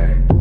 way.